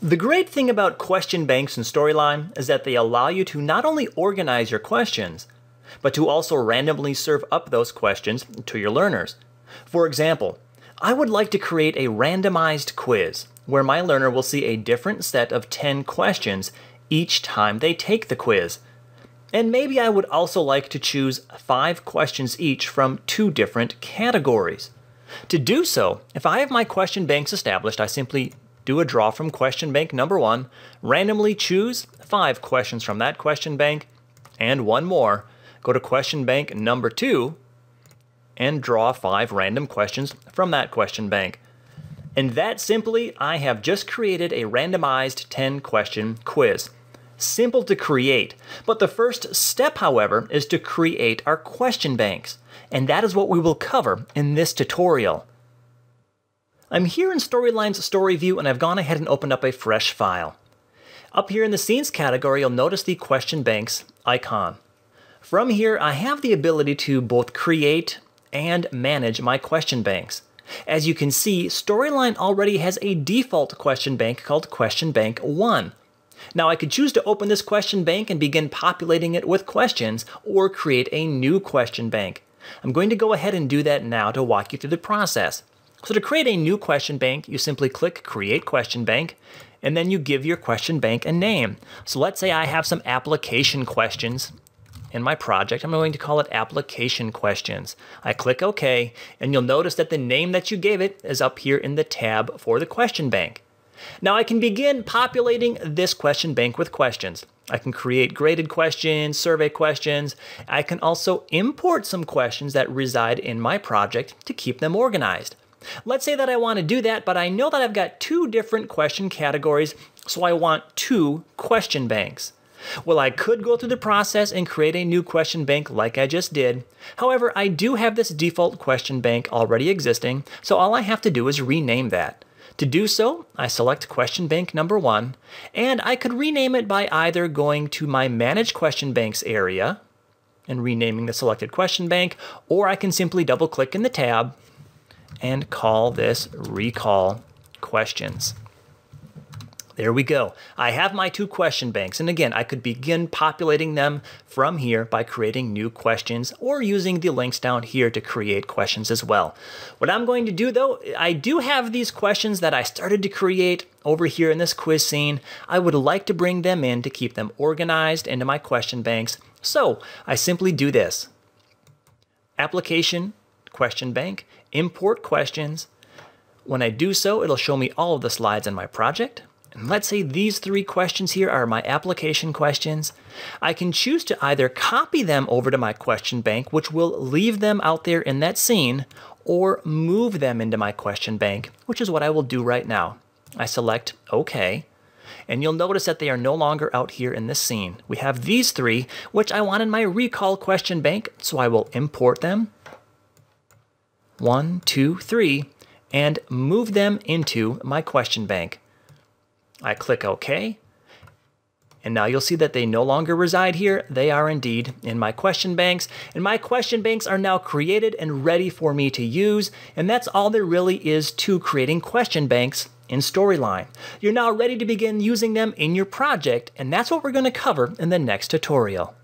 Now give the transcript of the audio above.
The great thing about question banks in Storyline is that they allow you to not only organize your questions, but to also randomly serve up those questions to your learners. For example, I would like to create a randomized quiz where my learner will see a different set of 10 questions each time they take the quiz. And maybe I would also like to choose five questions each from two different categories. To do so, if I have my question banks established, I simply do a draw from question bank number one, randomly choose five questions from that question bank, and one more. Go to question bank number two, and draw five random questions from that question bank. And that simply, I have just created a randomized 10 question quiz. Simple to create, but the first step, however, is to create our question banks, and that is what we will cover in this tutorial. I'm here in Storyline's Story View, and I've gone ahead and opened up a fresh file. Up here in the Scenes category, you'll notice the Question Banks icon. From here, I have the ability to both create and manage my question banks. As you can see, Storyline already has a default question bank called Question Bank 1. Now I could choose to open this question bank and begin populating it with questions or create a new question bank. I'm going to go ahead and do that now to walk you through the process. So to create a new question bank, you simply click Create Question Bank, and then you give your question bank a name. So let's say I have some application questions, in my project, I'm going to call it application questions. I click OK, and you'll notice that the name that you gave it is up here in the tab for the question bank. Now I can begin populating this question bank with questions. I can create graded questions, survey questions. I can also import some questions that reside in my project to keep them organized. Let's say that I want to do that, but I know that I've got two different question categories, so I want two question banks. Well, I could go through the process and create a new question bank like I just did. However, I do have this default question bank already existing, so all I have to do is rename that. To do so, I select question bank number one, and I could rename it by either going to my Manage Question Banks area and renaming the selected question bank, or I can simply double click in the tab and call this Recall Questions. There we go. I have my two question banks, and again, I could begin populating them from here by creating new questions or using the links down here to create questions as well. What I'm going to do though, I do have these questions that I started to create over here in this quiz scene. I would like to bring them in to keep them organized into my question banks. So I simply do this. Application, question bank, import questions. When I do so, it'll show me all of the slides in my project. And let's say these three questions here are my application questions. I can choose to either copy them over to my question bank, which will leave them out there in that scene, or move them into my question bank, which is what I will do right now. I select OK, and you'll notice that they are no longer out here in this scene. We have these three, which I want in my recall question bank, so I will import them. One, two, three, and move them into my question bank. I click OK. And now you'll see that they no longer reside here. They are indeed in my question banks. And my question banks are now created and ready for me to use. And that's all there really is to creating question banks in Storyline. You're now ready to begin using them in your project. And that's what we're going to cover in the next tutorial.